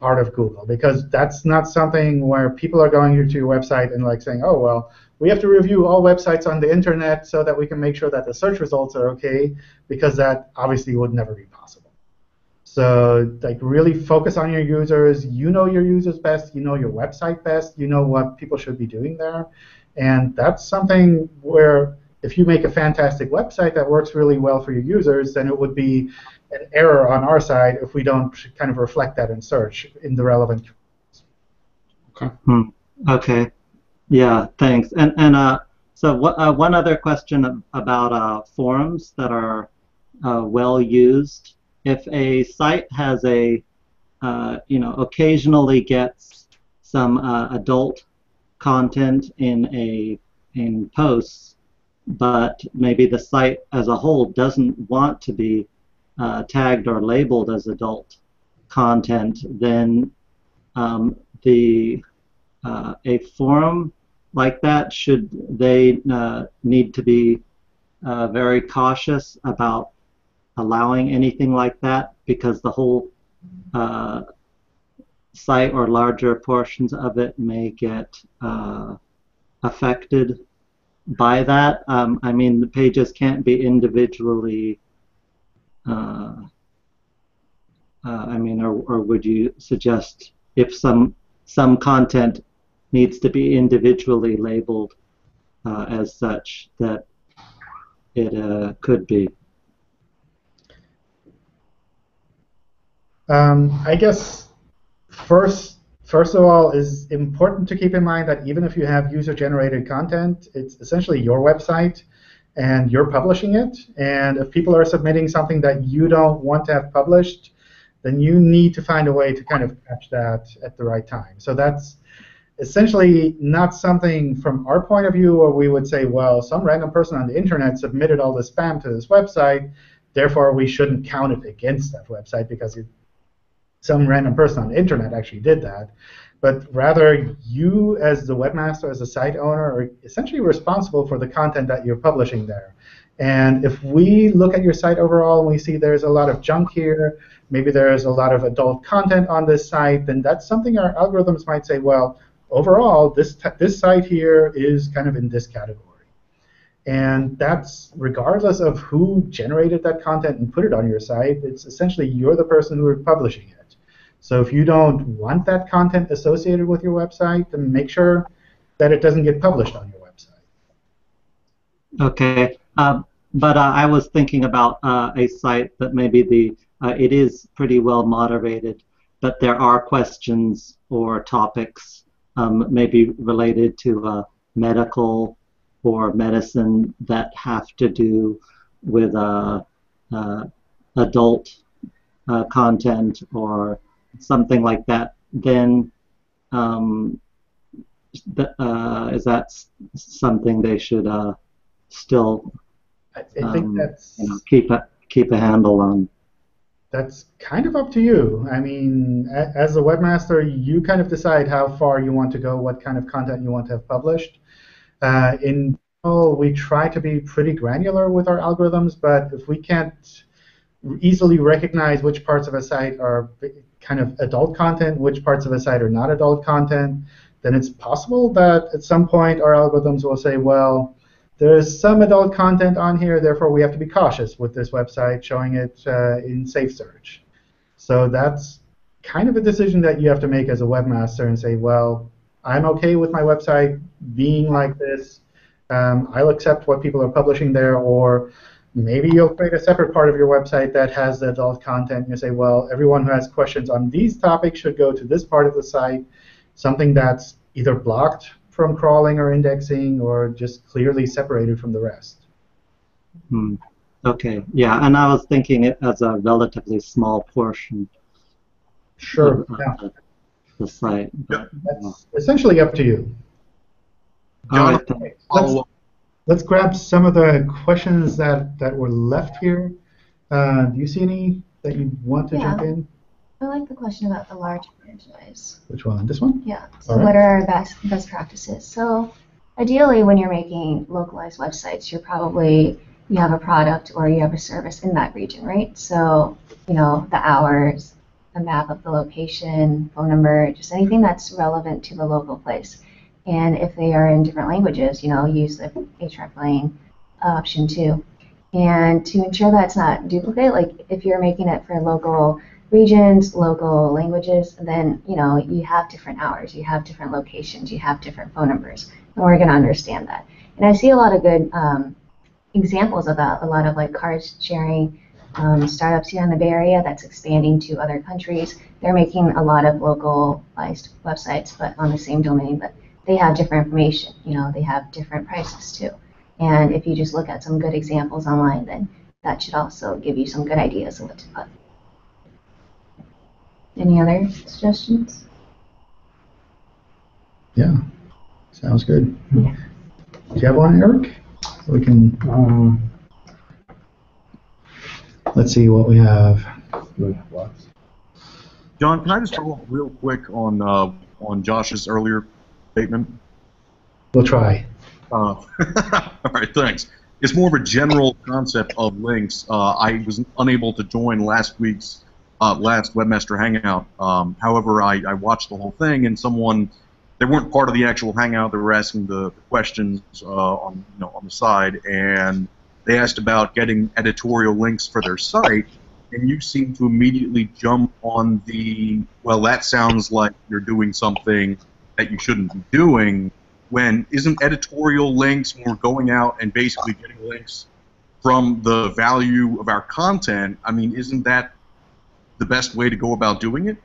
part of Google because that's not something where people are going to your website and like saying, oh well, we have to review all websites on the internet so that we can make sure that the search results are okay because that obviously would never be possible. So like really focus on your users. You know your users best. You know your website best. You know what people should be doing there. And that's something where if you make a fantastic website that works really well for your users, then it would be an error on our side if we don't kind of reflect that in search in the relevant. Okay. Hmm. Okay. Yeah. Thanks. And and uh, so what, uh, one other question about uh, forums that are uh, well used. If a site has a uh, you know occasionally gets some uh, adult content in a in posts, but maybe the site as a whole doesn't want to be uh, tagged or labeled as adult content, then um, the uh, a forum like that should they uh, need to be uh, very cautious about allowing anything like that because the whole uh, site or larger portions of it may get uh, affected by that. Um, I mean, the pages can't be individually. Uh, uh, I mean, or, or would you suggest if some some content needs to be individually labeled uh, as such that it uh, could be. Um, I guess first, first of all, is important to keep in mind that even if you have user-generated content, it's essentially your website, and you're publishing it. And if people are submitting something that you don't want to have published, then you need to find a way to kind of catch that at the right time. So that's essentially not something from our point of view where we would say, well, some random person on the internet submitted all this spam to this website, therefore we shouldn't count it against that website because it, some random person on the internet actually did that. But rather, you as the webmaster, as a site owner, are essentially responsible for the content that you're publishing there. And if we look at your site overall and we see there's a lot of junk here, maybe there's a lot of adult content on this site, then that's something our algorithms might say, well, overall, this, this site here is kind of in this category. And that's regardless of who generated that content and put it on your site, it's essentially you're the person who is publishing it. So if you don't want that content associated with your website, then make sure that it doesn't get published on your website. Okay, uh, but uh, I was thinking about uh, a site that maybe the uh, it is pretty well moderated, but there are questions or topics um, maybe related to uh, medical or medicine that have to do with uh, adult content or something like that, then um, uh, is that something they should uh, still I, I think um, that's you know, keep a keep a handle on? that's kind of up to you. I mean, a, as a webmaster, you kind of decide how far you want to go, what kind of content you want to have published. Uh, in general, we try to be pretty granular with our algorithms, but if we can't easily recognize which parts of a site are kind of adult content, which parts of a site are not adult content, then it's possible that at some point our algorithms will say, well, there's some adult content on here, therefore we have to be cautious with this website showing it uh, in safe search. So that's kind of a decision that you have to make as a webmaster and say, well, I'm okay with my website being like this. Um, I'll accept what people are publishing there, or maybe you'll create a separate part of your website that has the adult content. You say, well, everyone who has questions on these topics should go to this part of the site, something that's either blocked from crawling or indexing or just clearly separated from the rest. Hmm. Okay, yeah, and I was thinking it as a relatively small portion Sure. of Yeah. uh, the site. but, uh, That's essentially up to you. all John, right, then. Let's, let's grab some of the questions that, that were left here. Uh, do you see any that you want to Yeah. jump in? I like the question about the large franchise. Which one? This one? Yeah. So right. what are our best best practices? So ideally, when you're making localized websites, you're probably you have a product or you have a service in that region, right? So you know the hours, the map of the location, phone number, just anything that's relevant to the local place. And if they are in different languages, you know, use the hreflang option too. And to ensure that it's not duplicate, like if you're making it for local regions, local languages, then you know you have different hours, you have different locations, you have different phone numbers, and we're going to understand that. And I see a lot of good um, examples of that. A lot of like car sharing um, startups here in the Bay Area that's expanding to other countries. They're making a lot of localized websites, but on the same domain, but they have different information. You know, they have different prices too. And if you just look at some good examples online, then that should also give you some good ideas of what to put. Any other suggestions? Yeah. Sounds good. Yeah. Do you have one, Eric? We can. Um, Let's see what we have. John, can I just follow up real quick on uh, on Josh's earlier statement? We'll try. Uh, all right, thanks. It's more of a general concept of links. Uh, I was unable to join last week's uh, last Webmaster Hangout. Um, however, I, I watched the whole thing, and someone they weren't part of the actual hangout. They were asking the, questions uh, on you know on the side, and they asked about getting editorial links for their site. And you seem to immediately jump on the well. That sounds like you're doing something that you shouldn't be doing. When isn't editorial links when we're going out and basically getting links from the value of our content? I mean, isn't that the best way to go about doing it?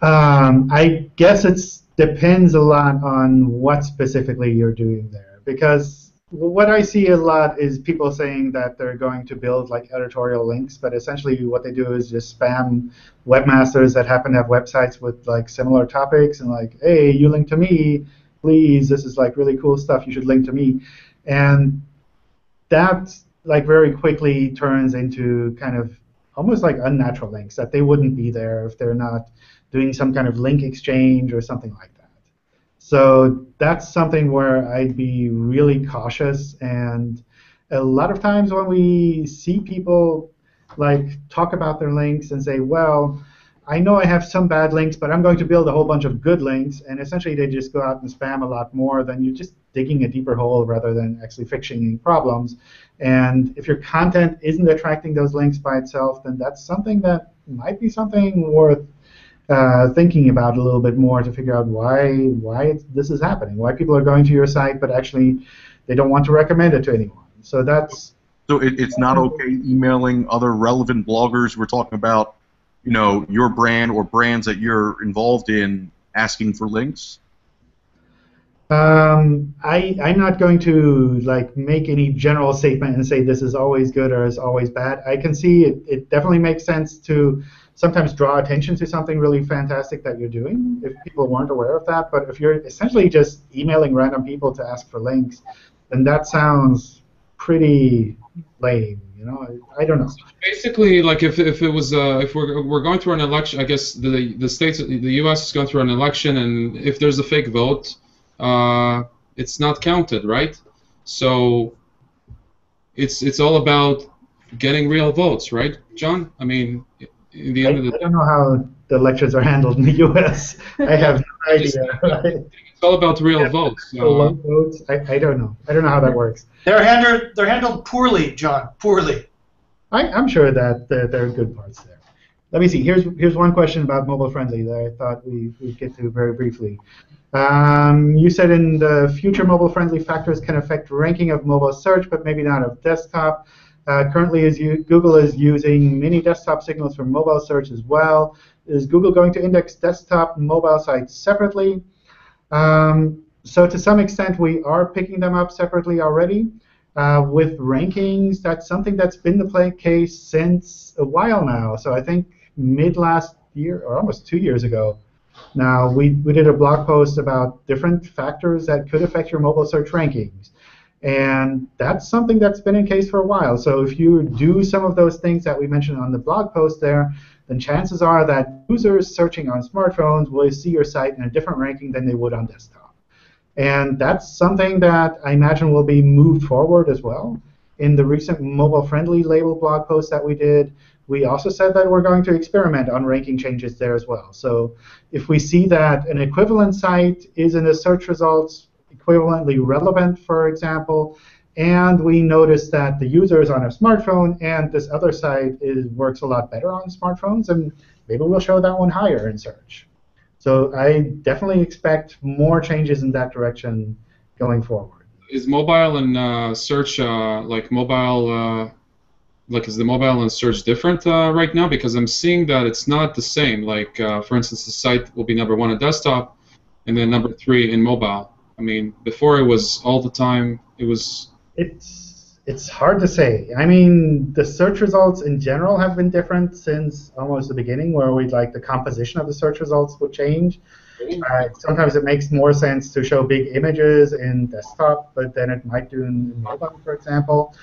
Um, I guess it depends a lot on what specifically you're doing there. Because what I see a lot is people saying that they're going to build like editorial links, but essentially what they do is just spam webmasters that happen to have websites with like similar topics and like, hey, you link to me, please. This is like really cool stuff. You should link to me, and that like very quickly turns into kind of almost like unnatural links that they wouldn't be there if they're not doing some kind of link exchange or something like that. So that's something where I'd be really cautious. And a lot of times when we see people like talk about their links and say, well, I know I have some bad links, but I'm going to build a whole bunch of good links, and essentially they just go out and spam a lot more, then you're just digging a deeper hole rather than actually fixing any problems. And if your content isn't attracting those links by itself, then that's something that might be something worth uh, thinking about a little bit more to figure out why why this is happening, why people are going to your site, but actually they don't want to recommend it to anyone. So that's so it, it's not okay emailing other relevant bloggers. We're talking about you know your brand or brands that you're involved in asking for links. Um, I I'm not going to like make any general statement and say this is always good or is always bad. I can see it, it definitely makes sense to sometimes draw attention to something really fantastic that you're doing if people weren't aware of that. But if you're essentially just emailing random people to ask for links, then that sounds pretty lame. You know, I, don't know. Basically, like if, if it was uh, if we're, we're going through an election, I guess the the states the U.S. is going through an election, and if there's a fake vote, uh, it's not counted, right? So it's it's all about getting real votes, right, John? I mean, in the I, of the I don't know how the elections are handled in the U.S. I have no idea. It's all about real votes. So Uh, votes, I, I don't know. I don't know how that works. They're handled they're handled poorly, John. Poorly. I, I'm sure that there, there are good parts there. Let me see. Here's here's one question about mobile friendly that I thought we would get to very briefly. Um, you said in the future mobile friendly factors can affect ranking of mobile search, but maybe not of desktop. Uh, currently, is Google is using mini desktop signals for mobile search as well. Is Google going to index desktop mobile sites separately? Um, so to some extent, we are picking them up separately already. Uh, with rankings, that's something that's been the play case since a while now. So I think mid last year, or almost two years ago, now we, we did a blog post about different factors that could affect your mobile search rankings. And that's something that's been in case for a while. So if you do some of those things that we mentioned on the blog post there, then chances are that users searching on smartphones will see your site in a different ranking than they would on desktop. And that's something that I imagine will be moved forward as well. In the recent mobile-friendly label blog post that we did, we also said that we're going to experiment on ranking changes there as well. So if we see that an equivalent site is in the search results equivalently relevant, for example, and we notice that the user is on a smartphone and this other site is, works a lot better on smartphones, and maybe we'll show that one higher in search. So I definitely expect more changes in that direction going forward. is mobile and uh, search uh, like mobile uh, like is the mobile and search different uh, right now because i'm seeing that it's not the same like uh, for instance the site will be number one on desktop and then number three in mobile i mean before it was all the time it was It's it's hard to say. I mean, the search results in general have been different since almost the beginning, where we like the composition of the search results would change. Uh, sometimes it makes more sense to show big images in desktop, but then it might do in mobile, for example.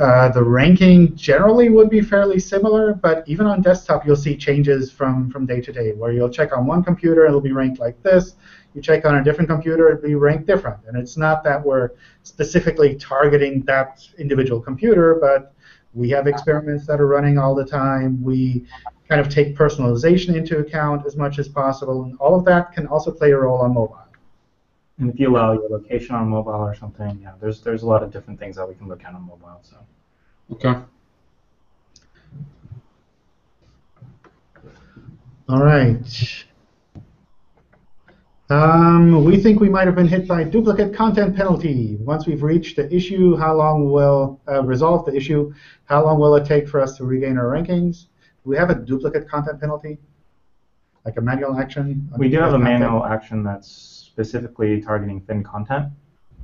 Uh, the ranking generally would be fairly similar, but even on desktop, you'll see changes from, from day to day, where you'll check on one computer, it'll be ranked like this. You check on a different computer, it'll be ranked different. And it's not that we're specifically targeting that individual computer, but we have experiments that are running all the time. We kind of take personalization into account as much as possible, and all of that can also play a role on mobile. And if you allow your location on mobile or something, yeah, there's there's a lot of different things that we can look at on mobile. So okay All right. Um, we think we might have been hit by duplicate content penalty. Once we've reached the issue, how long will uh, resolve the issue? How long will it take for us to regain our rankings? Do we have a duplicate content penalty, like a manual action? on We do have a content? manual action that's specifically targeting thin content.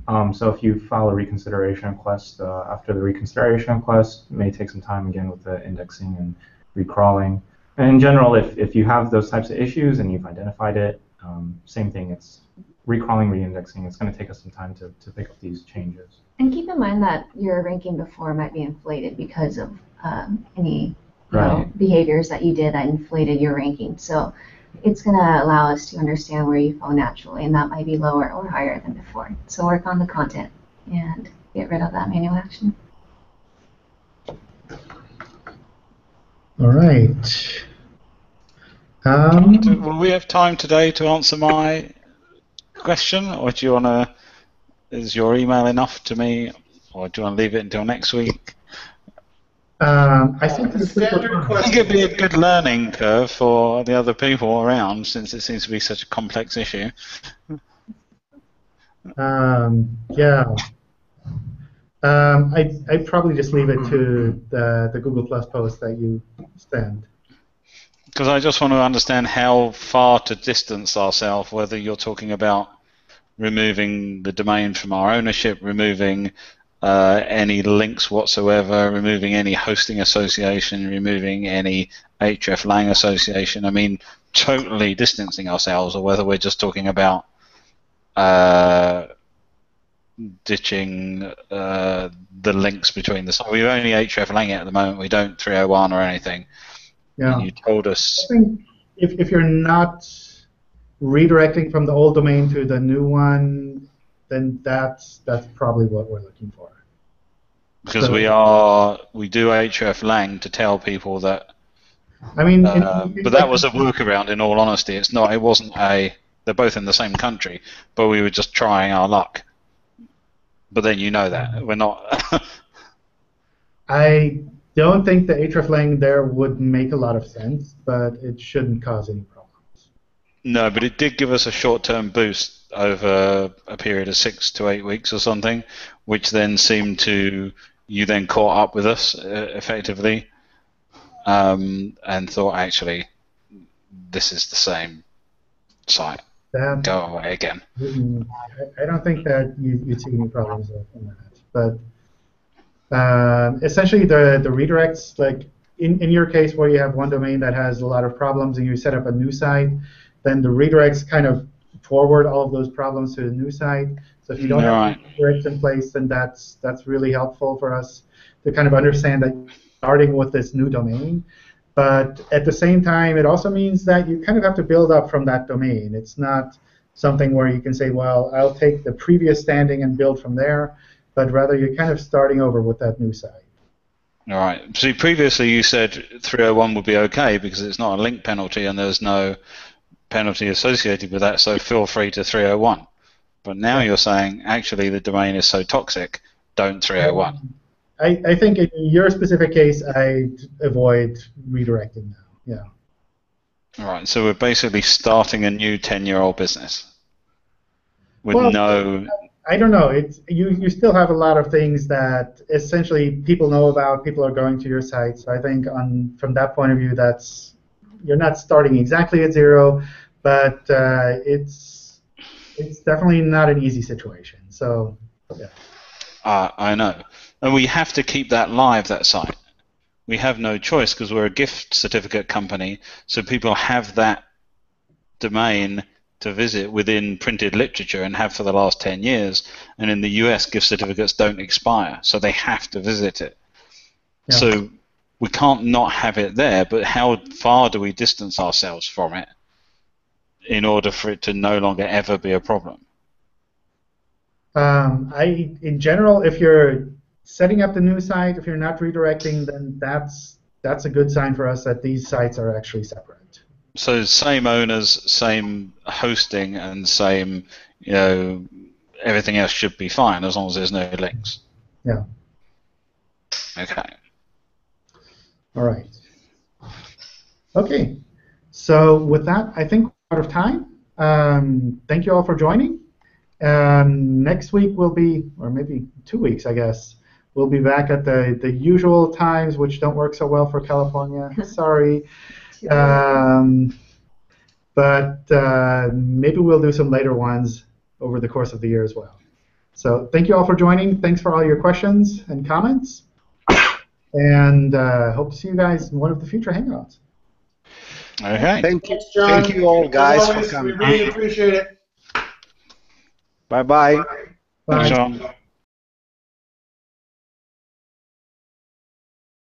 Um, so if you file a reconsideration request, uh, after the reconsideration request, it may take some time again with the indexing and recrawling. And in general, if, if you have those types of issues and you've identified it, um, same thing, it's recrawling, reindexing. It's going to take us some time to, to pick up these changes. And keep in mind that your ranking before might be inflated because of um, any you know, behaviors that you did that inflated your ranking. So it's going to allow us to understand where you fall naturally, and that might be lower or higher than before. So work on the content and get rid of that manual action. All right. Um, Do, will we have time today to answer my question, or do you want to? Is your email enough to me, or do you want to leave it until next week? um, I think this is Standard I think it'd be a good learning curve for the other people around, since it seems to be such a complex issue. Um, yeah. Um, I I'd probably just leave it to the the Google Plus post that you send. Because I just want to understand how far to distance ourselves, whether you're talking about removing the domain from our ownership, removing uh, any links whatsoever, removing any hosting association, removing any hreflang association. I mean, totally distancing ourselves, or whether we're just talking about uh, ditching uh, the links between the. We only hreflang it at the moment. We don't 301 or anything. Yeah. You told I us. think if if you're not redirecting from the old domain to the new one, then that's that's probably what we're looking for. because So- we are we do hreflang to tell people that I mean, in- uh, in- but that was a workaround in all honesty it's not it wasn't a they're both in the same country but we were just trying our luck but then you know that we're not I don't think the hreflang there would make a lot of sense, but it shouldn't cause any problems. no but it did give us a short-term boost over a period of six to eight weeks or something which then seemed to you then caught up with us uh, effectively um, and thought actually this is the same site That go away again I don't think that you, you'd see any problems in that. But um, essentially, the, the redirects, like in, in your case where you have one domain that has a lot of problems and you set up a new site, then the redirects kind of forward all of those problems to the new site. So if you don't have redirects in place, then that's that's really helpful for us to kind of understand that starting with this new domain. But at the same time, it also means that you kind of have to build up from that domain. It's not something where you can say, well, I'll take the previous standing and build from there, but rather you're kind of starting over with that new site. All right. So previously you said 301 would be okay because it's not a link penalty and there's no penalty associated with that, so feel free to 301. But now you're saying actually the domain is so toxic, don't 301. I, I think in your specific case, I'd avoid redirecting now. Yeah. All right. So we're basically starting a new 10-year-old business with Well, no. Uh, I don't know. It's you. You still have a lot of things that essentially people know about. People are going to your site. So I think on from that point of view, that's you're not starting exactly at zero, but uh, it's it's definitely not an easy situation. So yeah. Uh, I know. And we have to keep that live, that site. We have no choice because we're a gift certificate company, so people have that domain to visit within printed literature and have for the last 10 years. And in the US, gift certificates don't expire, so they have to visit it. Yeah. So we can't not have it there, but how far do we distance ourselves from it in order for it to no longer ever be a problem? Um, I, in general, if you're setting up the new site, if you're not redirecting, then that's that's a good sign for us that these sites are actually separate. So same owners, same hosting, and same, you know, everything else should be fine as long as there's no links. Yeah. Okay. All right. Okay. So with that, I think we're out of time. Um, thank you all for joining. Um, next week will be, or maybe two weeks, I guess. We'll be back at the, the usual times, which don't work so well for California. Sorry. Um, but uh, maybe we'll do some later ones over the course of the year as well. So thank you all for joining. Thanks for all your questions and comments. And uh, hope to see you guys in one of the future Hangouts. Okay. Thank you. Thanks, John. Thank you all, As guys, for coming. We really appreciate it. Bye bye. Bye. John.